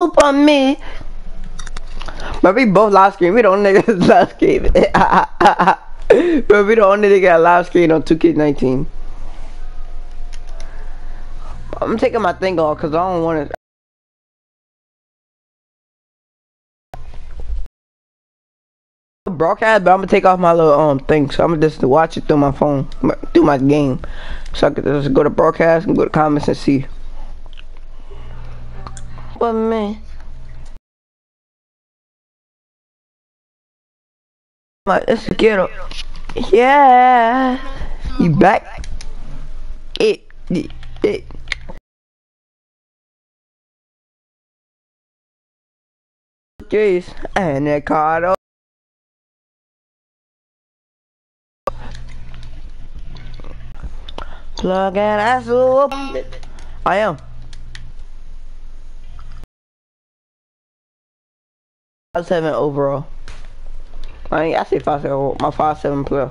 Up on me. But we both live screen. We don't niggas live screen. but we the only nigga live screen on 2K19. I'm taking my thing off because I don't want to. broadcast, but I'm gonna take off my little um thing, so I'm gonna just watch it through my phone, through my game, so I can just go to broadcast and go to comments and see. What man? Let's get up. Yeah, you back? It, it, it. Jeez, card. Plug and I swoop. I am. Five seven overall. I mean, I say five seven. My five seven player.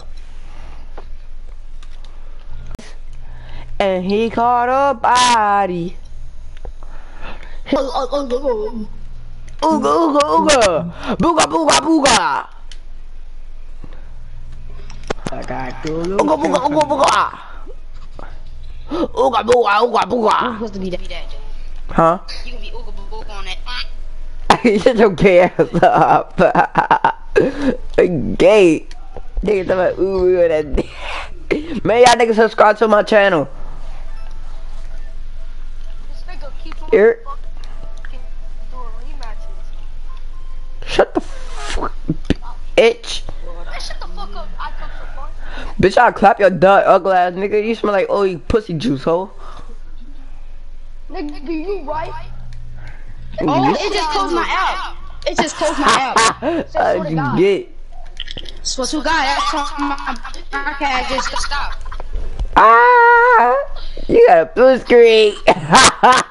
And he caught a body. Ooga ooga ooga, booga booga booga. Ooga booga ooga booga. Ooga booga ooga booga. You're supposed to be that. Huh? you can be ooga booga on that. Shut your gay ass up. gay. Nigga talking about ooh ooh that. Man, y'all niggas subscribe to my channel. Here. Shut the fuck, bitch. Shut the fuck. Bitch, I'll clap your duck, ugly ass nigga. You smell like oh, you pussy juice, ho. Nigga, you right? Oh, it just closed my app. It just closed my app. How'd you get? So to God, that's my podcast just stop. Ah! You got a blue screen. Yo,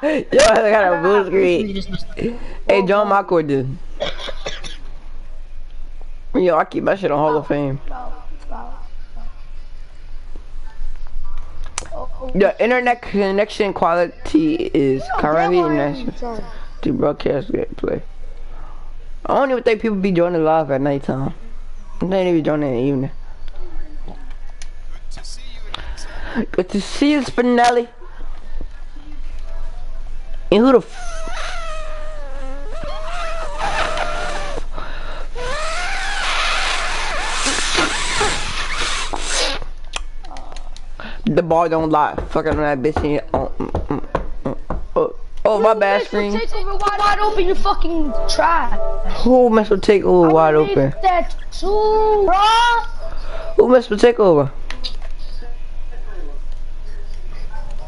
I got a blue screen. Hey, John Malcourt did. Yo, I keep my shit on Hall of Fame. The internet connection quality is currently national to broadcast gameplay. I don't even think people be joining live at nighttime. They be joining in the evening. Good to see you, Spinelli. And who the f The ball don't lie. Fucking that bitch in oh, my bad screen. Take over wide, open, you fucking try. Who messed with takeover wide I open? That too, bruh. Who messed with takeover?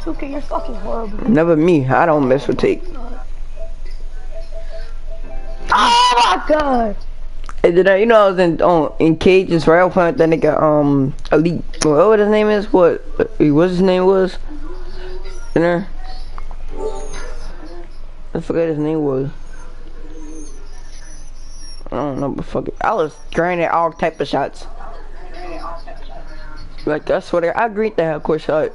2K, you're fucking horrible. Never me. I don't mess with take. Oh my god. And then, uh, you know, I was in um, in cages right up front. That nigga, um, elite. What, what his name is? What? What his name was? In there. I forgot his name was. I don't know, but fuck it. I was granted all type of shots. Like that's what I, I agreed to have quick shot.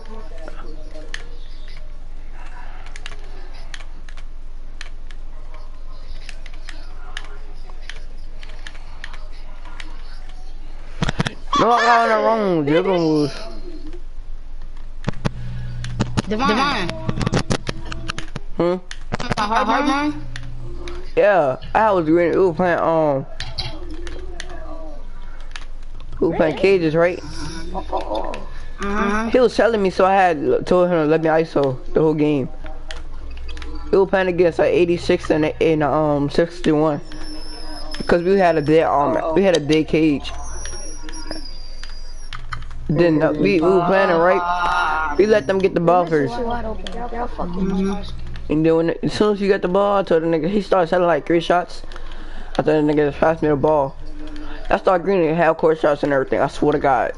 No, I got on the wrong dribbling moves. Divine. Hmm? A hard one? Yeah, I was really we were playing um we were playing cages, right? Uh-huh. He was telling me so I had told him to let me ISO the whole game. We were playing against like 86 and in um 61. Because we had a dead um we had a dead cage. Then uh, we, we were playing it right. We let them get the ball first. Wide open. You're fucking And then when, as soon as you got the ball, I told the nigga, he started selling like three shots. I told the nigga just pass me the ball. I started greening half court shots and everything, I swear to God.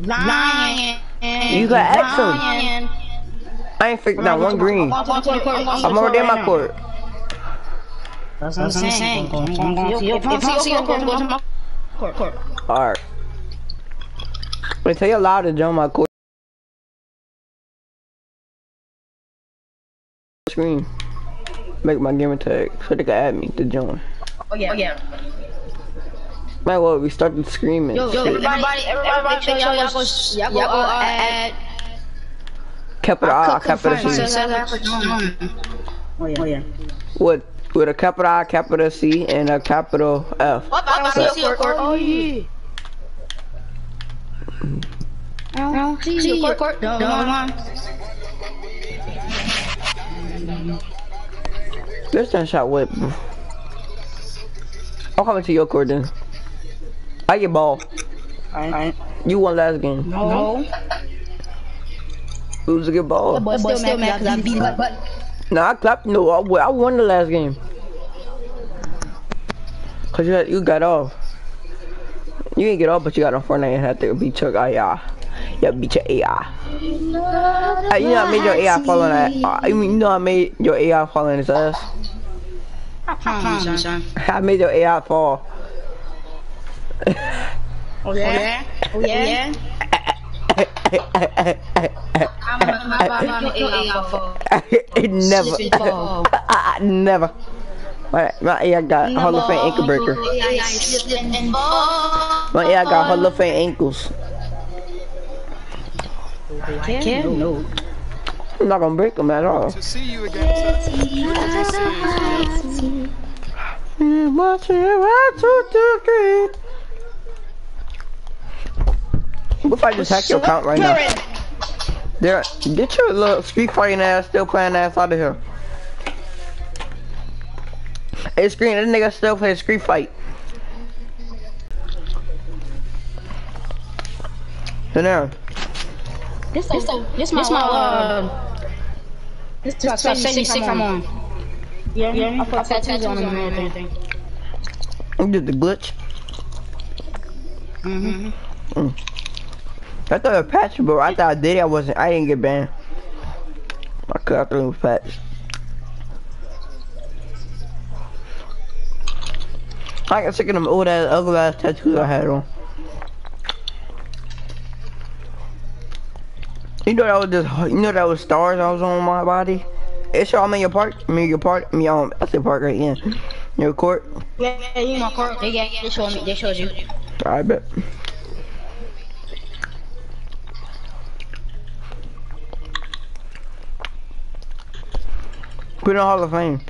Lion. You got ask him. I ain't figured out one green. I'm already in my court. That's what I'm saying. If I see your court, go to my court. court. Alright. Wait, tell you loud to join my court. Screen. make my gamer tag so they can add me to join. Oh yeah, oh yeah. Man, well, we started screaming. Yo, yo, everybody, everybody, make sure y'all go, y'all go uh, add. Capital I, capital C. Oh yeah, oh yeah. With with a capital I, capital C, and a capital F. What about Oh Oh yeah. I don't see you, court. No, no, no. This done shot whip. I'm coming to your court then. I get ball. Alright. You won last game. No. Lose a good ball. But still, still mad because I beat him. But No, I clapped. No, I, won- I won the last game. Cause you got, you got off. You didn't get off, but you got on Fortnite and had to beat your AI. Ah, yeah, beat your AI. Uh, you know I made your AI fall on that. Uh, you know I made your AI fall on his ass. Come on, son. I made your AI fall. Oh yeah? Oh yeah? I'm about AI for. it never, Slip never. My, my AI got Hall of Fame ankle breaker. Slip and fall. My AI got Hall of Fame ankles. Can no. I'm not gonna break them at all. To see you again, sir. Good to see you. Watching one, two, two, three. What if I just hack your account right now? There, get your little street fighting ass, still playing ass out of here. Hey, screen, this nigga still play street fight. So now, This this this my uh this is my 76 I'm on. Yeah, yeah. I put tattoos on him and everything. you did the glitch. Mm-hmm. I thought it was patched, bro. I thought I did it. I wasn't. I didn't get banned. I could. I thought it was patched. I got sick of them old ass, ugly ass tattoos I had on. Know that was just. You know that was stars I was on my body. It's all I'm in your park. Mean your park. Mean um, I said park right in. Your court. Yeah, yeah, you my court. Yeah, yeah, they showed me. They showed you. I bet. Put in Hall of Fame.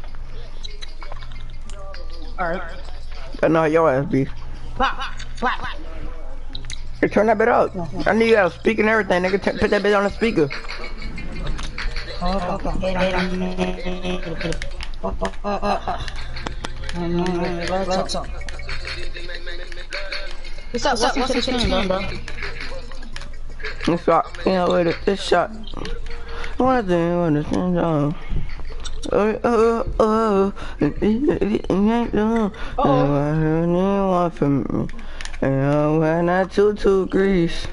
Alright. I know how your ass be. Hey, turn that bit up. I need you to speak and everything. Nigga, t- put that bit on the speaker. What's up? What's up? What's name, bro? This shot, you know, wait, this shot. One thing, one thing, oh. Oh, oh, oh, it ain't done. And I heard you want from And I went out to two Greece.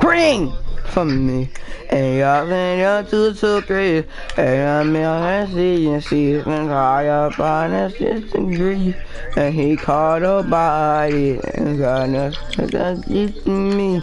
Green from me. And y'all been up to two Greece. And I'm in see and see and high up on a system grief. And he caught a body and got nothing to me.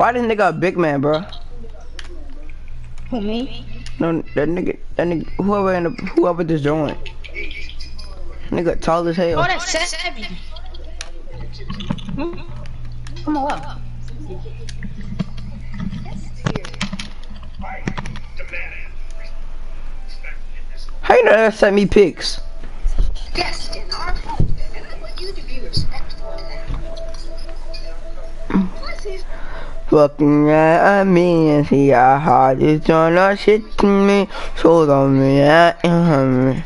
Why this nigga a big man, bro? Who me? No, that nigga, that nigga, whoever in the, whoever just joined. Nigga tall as hell. Oh, that's Sebby. Hmm? Come on, up. How you know that sent me pics? Shit to me. So don't me at him.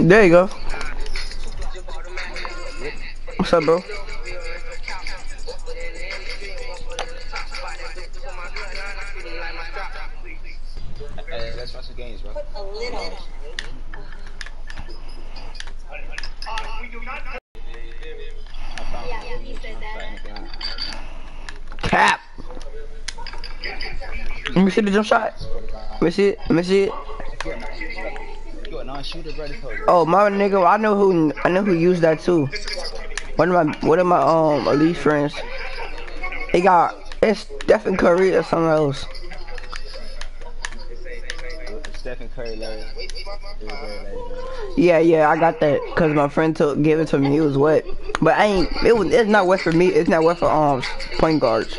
There you go. What's up, bro? Hey, let's run some games, bro. Let me see the jump shot. Let me see it. Let me see it. Oh my nigga, I know who I know who used that too. One of my one of my um elite friends. He got it's Stephen Curry or something else. Stephen Curry. Yeah, yeah, I got that because my friend took gave it to me. He was wet, but I ain't. It was. It's not wet for me. It's not wet for um point guards.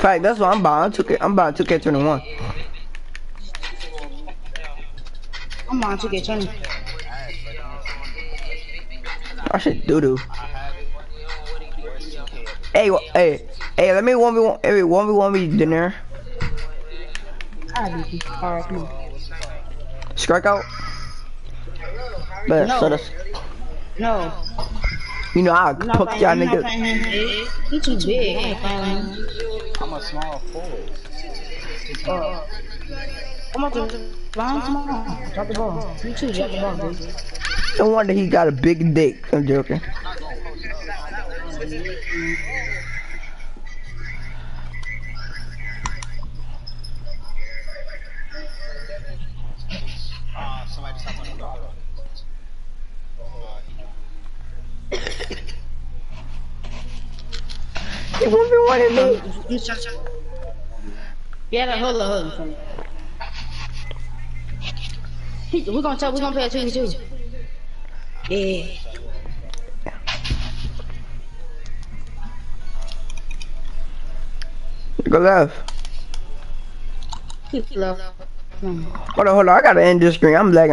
Fact, that's what I'm buying. I took it. I'm buying 2K21. I'm on to get twenty. I should doo doo. Hey, hey, hey, let me one v one. Hey, one v one me dinner. I be alright, come on. Strike out. But No. so that's, No, you know I'll I'm not cook playing y'all him, niggas. He too big. I ain't playing him. I'm a small forward. Uh, I'm about to bounce him on. Drop the ball. You too, drop the ball, dude. No wonder he got a big dick. I'm joking. Uh, somebody just hopped on the dog. He one v one me. You shut up. Yeah, hold on, hold on. We're gonna tell, we're gonna play a 2 2. Yeah. Go left. Keep love. Hold on, hold on. I gotta end this screen. I'm lagging.